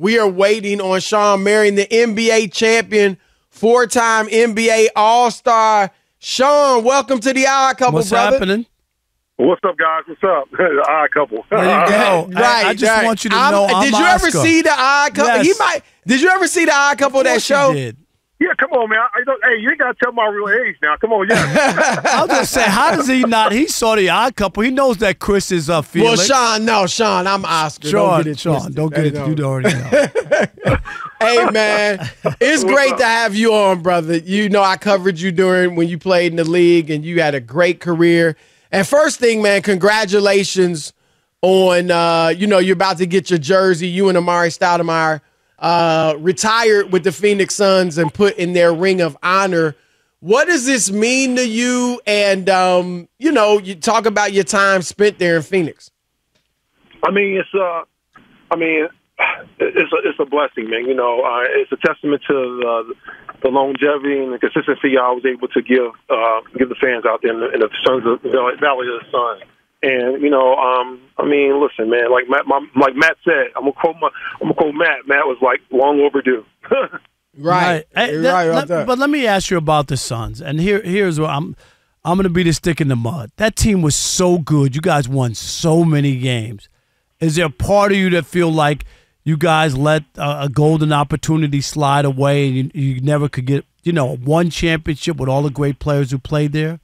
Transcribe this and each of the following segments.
We are waiting on Shawn Marion, the NBA champion, four time NBA All Star. Shawn, welcome to the Odd Couple, What's brother. happening? What's up, guys? What's up? Odd couple. There you go. Right. I, just right. want you to I'm- know I'm Did you ever Oscar. see the Odd Couple? Yes. He might. Did you ever see the Odd Couple Of that course you show? did. Yeah, come on, man. I don't, hey, you ain't got to tell my real age now. Come on, yeah. I was gonna say, how does he not? He saw the odd couple. He knows that Chris is a uh, Well, Shawn, no, Shawn, I'm Oscar. Shawn, don't get it Shawn, twisted. don't get it. Hey, You no. already know. Hey man, it's great to have you on, brother. You know I covered you during when you played in the league, and you had a great career. And first thing, man, congratulations on uh, you know you're about to get your jersey. You and Amar'e Stoudemire uh, retired with the Phoenix Suns and put in their ring of honor. What does this mean to you? And um, you know, you talk about your time spent there in Phoenix. I mean, it's uh, I mean, it's a it's a blessing, man. You know, uh, it's a testament to the, the longevity and the consistency I was able to give uh, give the fans out there in the, in the Sons of Valley Valley of the Sun. And you know, um, I mean, listen, man. Like Matt, my, like Matt said, I'm gonna quote my, I'm gonna quote Matt. Matt was like long overdue. Right, Hey, that- right let- But let me ask you about the Suns. And here, here's what I'm. I'm going to be the stick in the mud. That team was so good. You guys won so many games. Is there a part of you that feel like you guys let a, a golden opportunity slide away and you, you never could get, you know, one championship with all the great players who played there?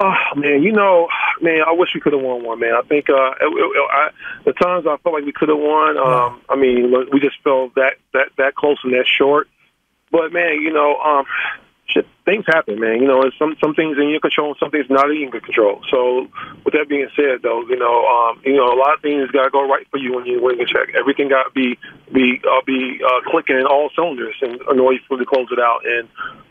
Oh man, you know, man, I wish we could have won one, man. I think uh, it, it, I, the times I felt like we could have won. Um, I mean, we just fell that that that close and that short. But man, you know, um, shit, things happen, man. You know, it's some some things in your control, and some things not in your control. So, with that being said, though, you know, um, you know, a lot of things got to go right for you when you win a check. Everything got to be be uh, be uh, clicking in all cylinders in, in you to close it out. And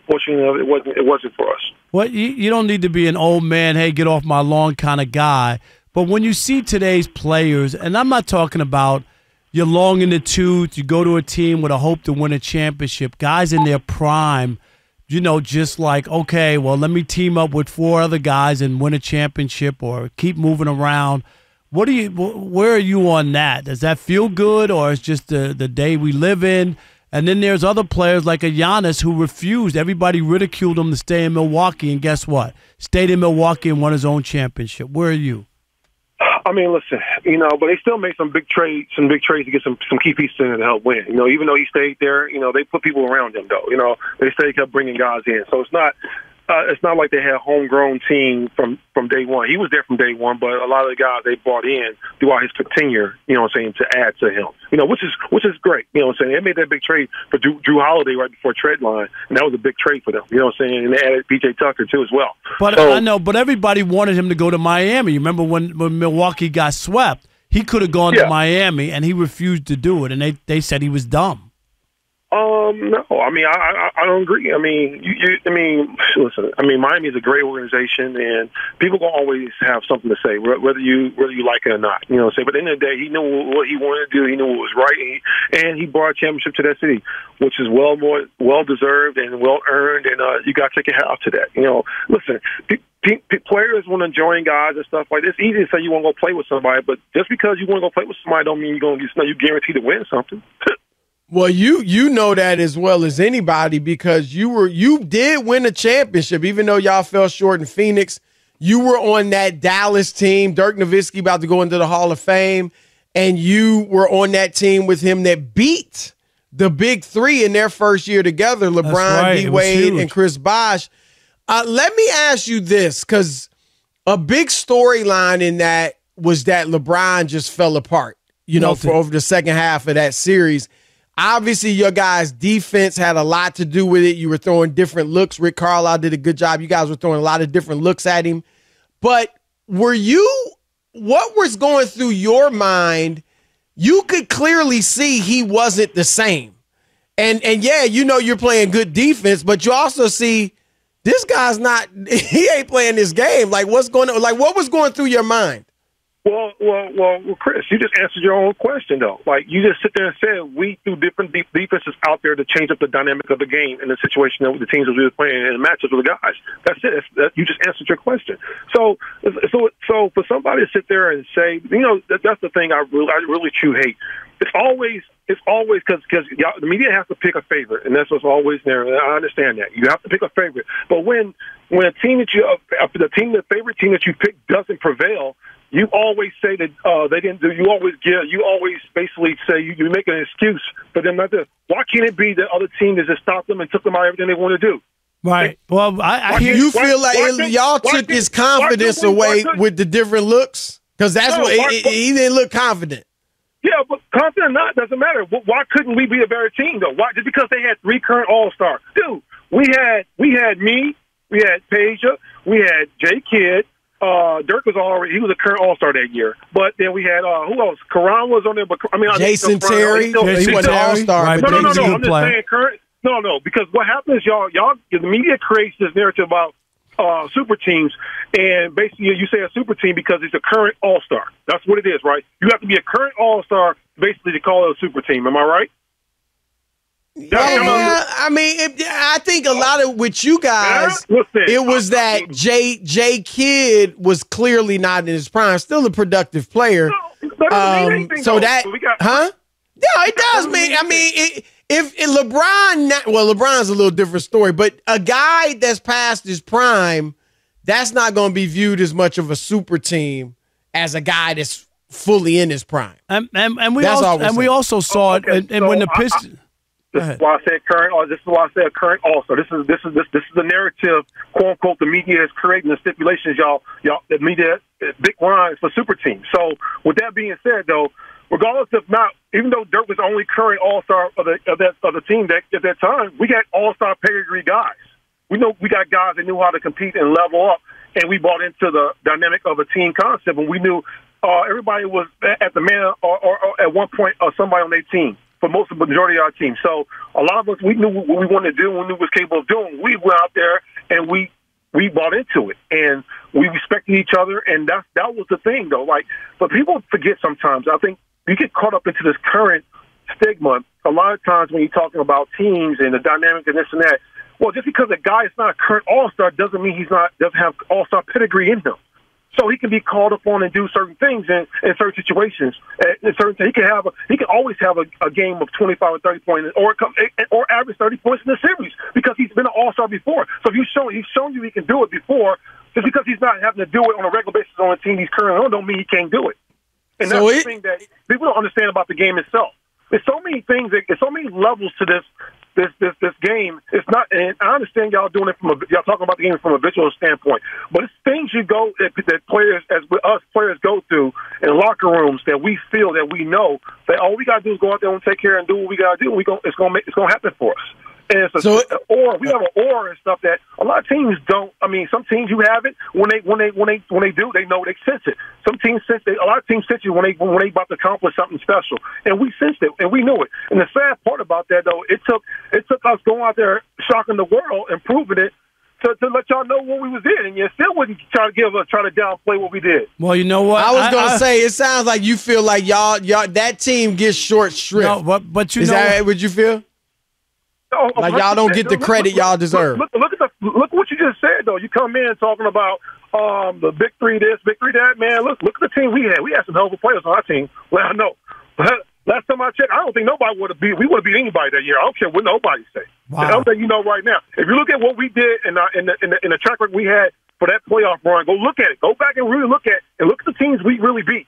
fortunately, it wasn't it wasn't for us. Well, you, you don't need to be an old man, hey, get off my lawn kind of guy. But when you see today's players, and I'm not talking about you're long in the tooth, you go to a team with a hope to win a championship, guys in their prime, you know, just like, okay, well, let me team up with four other guys and win a championship or keep moving around. What do you, where are you on that? Does that feel good or is just the, the day we live in? And then there's other players like a Giannis who refused. Everybody ridiculed him to stay in Milwaukee, and guess what? Stayed in Milwaukee and won his own championship. Where are you? I mean, listen, you know, but they still made some big trades, some big trades to get some some key pieces in to help win. You know, even though he stayed there, you know, they put people around him though. You know, they still kept bringing guys in, so it's not. Uh, it's not like they had a homegrown team from from day one. He was there from day one, but a lot of the guys they brought in throughout his tenure, you know, what I'm saying to add to him. You know, which is which is great. You know, what I'm saying they made that big trade for Jrue, Jrue Holiday right before trade line, and that was a big trade for them. You know, what I'm saying, and they added PJ Tucker too as well. But So- I know, but everybody wanted him to go to Miami. You remember when, when Milwaukee got swept? He could have gone Yeah. to Miami, and he refused to do it, and they, they said he was dumb. Um, no, I mean, I, I, I don't agree. I mean, you, you, I mean, listen, I mean, Miami is a great organization, and people gonna always have something to say, whether you whether you like it or not. You know, saying. But at the end of the day, he knew what he wanted to do. He knew what was right, and he, and he brought a championship to that city, which is well more well deserved and well earned. And uh, you got to take your hat off to that. You know, listen. Pe- pe- Players want to join guys and stuff like this. It's easy to say you want to go play with somebody, but just because you want to go play with somebody, don't mean you're going to you know you guaranteed to win something. Well, you you know that as well as anybody because you were you did win a championship, even though y'all fell short in Phoenix. You were on that Dallas team. Dirk Nowitzki about to go into the Hall of Fame, and you were on that team with him that beat the big three in their first year together: LeBron, right. D Wade, and Chris Bosh. Uh, let me ask you this, because a big storyline in that was that LeBron just fell apart. You know, Melted. for over the second half of that series. Obviously, your guys' defense had a lot to do with it. You were throwing different looks. Rick Carlisle did a good job. You guys were throwing a lot of different looks at him. But were you, what was going through your mind? You could clearly see he wasn't the same. And and yeah, you know you're playing good defense, but you also see this guy's not he ain't playing this game. Like what's going on? Like what was going through your mind? Well, well, well, well, Chris, you just answered your own question though. Like you just sit there and said we threw different deep defenses out there to change up the dynamic of the game and the situation that the teams that we were playing and the matchups with the guys. That's it. That, you just answered your question. So, so, so for somebody to sit there and say, you know, that, that's the thing I really, I really true hate. It's always it's always because because the media has to pick a favorite, and that's what's always there. I understand that you have to pick a favorite, but when when a team that you the team the favorite team that you pick doesn't prevail, you always say that uh, they didn't do. You always give. You always basically say you, you make an excuse for them not to. Why can't it be that other team just stopped them and took them out everything they want to do? Right. Well, I, I hear you feel like why, y'all why, took his confidence away with the different looks because that's no, what he, he didn't look confident. Yeah, but confident or not doesn't matter. Why couldn't we be a better team though? Why just because they had three current All Stars? Dude, we had we had me, we had Peja, we had Jay Kidd. Uh, Dirk was already he was a current All Star that year, but then we had uh, who else? Caron was on there, but I mean Jason Terry, still, he, was an All Star. Right, no, no, no, no. I'm just saying current. No, no, because what happens, y'all, y'all, the media creates this narrative about uh, super teams, and basically you say a super team because it's a current All Star. That's what it is, right? You have to be a current All Star basically to call it a super team. Am I right? Yeah, I mean, it, I think a lot of with you guys, it was that Jay Jay Kidd was clearly not in his prime, still a productive player. Um, so that, huh? Yeah, it does mean. I mean, it, if, if LeBron, well, LeBron's a little different story, but a guy that's past his prime, that's not going to be viewed as much of a super team as a guy that's fully in his prime. And and, and we also, and we also saw it, and, and so when the Pistons. This is why I said current. Or this is why I said current. Also, this is this is this this is the narrative, quote unquote, the media is creating the stipulations. Y'all, y'all, the media, big lines for super teams. So, with that being said, though, regardless of not, even though Dirk was the only current All Star of the of that of the team that at that time, we got All Star pedigree guys. We know we got guys that knew how to compete and level up, and we bought into the dynamic of a team concept, and we knew uh, everybody was at the man or, or, or at one point uh, somebody on their team for most of the majority of our team. So a lot of us we knew what we wanted to do, we knew what was capable of doing. We went out there and we we bought into it and we respected each other and that that was the thing though. Like but people forget sometimes. I think you get caught up into this current stigma. A lot of times when you're talking about teams and the dynamic and this and that, well, just because a guy is not a current all star doesn't mean he's not doesn't have all star pedigree in him. So he can be called upon and do certain things in, in certain situations. Uh, in certain, he can have a, he can always have a, a game of twenty five or thirty points, or come, or average thirty points in the series because he's been an all star before. So if you show he's shown you he can do it before, just because he's not having to do it on a regular basis on a team he's currently on, don't mean he can't do it. And so that's it, the thing that people don't understand about the game itself. There's so many things. There's so many levels to this this this this game. It's not, and I understand y'all doing it from a y'all talking about the game from a visual standpoint, but it's you go that, that players as with us players go through in locker rooms that we feel that we know that all we gotta do is go out there and take care and do what we gotta do. We go, it's gonna make, it's gonna happen for us. And it's a, so, or we have an or and stuff that a lot of teams don't. I mean, some teams you have it when they when they when they when they do, they know they sense it. Some teams sense it. A lot of teams sense it when they when they about to accomplish something special, and we sensed it and we knew it. And the sad part about that though, it took it took us going out there shocking the world and proving it to, to, let y'all know what we was in, and you still wouldn't try to give us try to downplay what we did. Well, you know what? I was gonna I, say it sounds like you feel like y'all y'all that team gets short shrift. No, but but you Is know that what you feel? Oh, like y'all don't get the credit y'all deserve. Look, look, at the look what you just said though. You come in talking about um, the big three this, big three that. Man, look look at the team we had. We had some hell of players on our team. Well, I know. Last time I checked, I don't think nobody would have beat. We would have beat anybody that year. I don't care what nobody say. Wow. I'm letting you know right now. If you look at what we did in, our, in, the, in the in the track record we had for that playoff run, go look at it. Go back and really look at and look at the teams we really beat.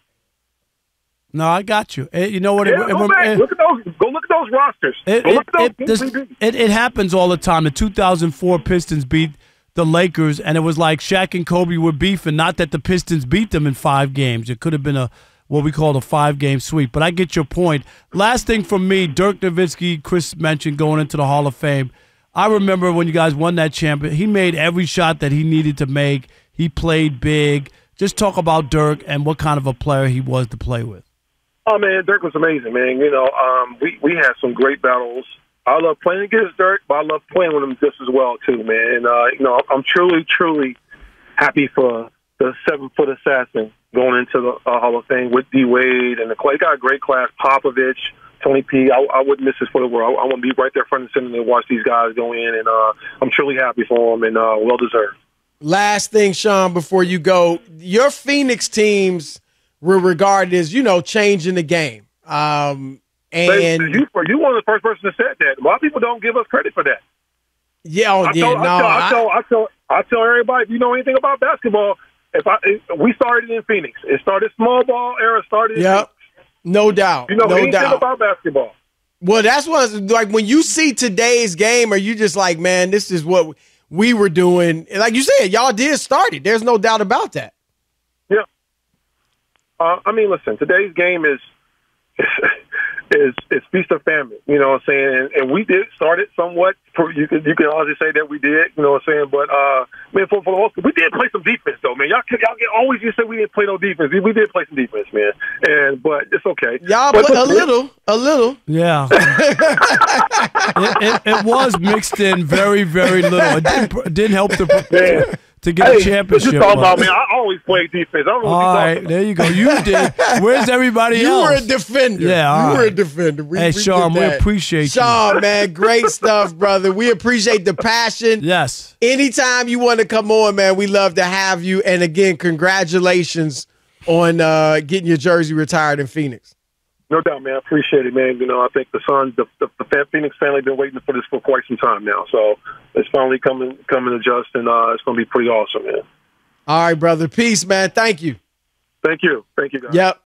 No, I got you. It, you know what? Yeah, it, go, back. It, look at those, go look at those rosters. It, at those this, it, it happens all the time. The 2004 Pistons beat the Lakers, and it was like Shaq and Kobe were beefing. Not that the Pistons beat them in five games. It could have been a what we call a five game sweep. But I get your point. Last thing from me, Dirk Nowitzki, Chris mentioned going into the Hall of Fame. I remember when you guys won that champion. He made every shot that he needed to make. He played big. Just talk about Dirk and what kind of a player he was to play with. Oh man, Dirk was amazing, man. You know, um, we we had some great battles. I love playing against Dirk, but I love playing with him just as well too, man. Uh, you know, I'm truly, truly happy for the seven foot assassin going into the uh, Hall of Fame with D Wade and the Clay. Got a great class. Popovich, Tony P. I, I wouldn't miss this for the world. I, I want to be right there front and center and watch these guys go in, and uh, I'm truly happy for them and uh, well deserved. Last thing, Shawn, before you go, your Phoenix teams were regarded as you know changing the game. Um, and you, you one of the first person to said that. A lot of people don't give us credit for that. Yeah, oh, I yeah, tell, no, I tell, I I- tell, I tell, I tell everybody, if you know anything about basketball, if I, if we started in Phoenix, it started small ball era, started. Yep, no doubt, You know no anything doubt. about basketball? Well, that's what like when you see today's game, are you just like, man, this is what we were doing? And Like you said, y'all did start it. There's no doubt about that. Yeah. Uh, I mean, listen, today's game is is is feast or famine. You know what I'm saying? And, and we did start it somewhat. For, you can you can honestly say that we did. You know what I'm saying? But uh, man, for for the most, we did play some defense though, man. Y'all can- y'all get always you say we didn't play no defense. We, we did play some defense, man. And but it's okay. Y'all but, put a little, a little. Yeah. it, it, it was mixed in very, very little. It didn't, it didn't help the. Man. To get Hey, a championship. You talking about but- man? I always play defense. I don't know what All you right, talking there you go. You did. Where's everybody You else? were a defender. Yeah, all you were a defender. We, Hey, we Shawn, we that. appreciate you. Shawn, man, great stuff, brother. We appreciate the passion. yes. Anytime you want to come on, man, we love to have you. And again, congratulations on uh, getting your jersey retired in Phoenix. No doubt, man. I appreciate it, man. You know, I think the Suns, the, the, the Phoenix family, been waiting for this for quite some time now. So it's finally coming, coming to just, and uh, it's going to be pretty awesome, man. All right, brother. Peace, man. Thank you. Thank you, thank you, guys. Yep.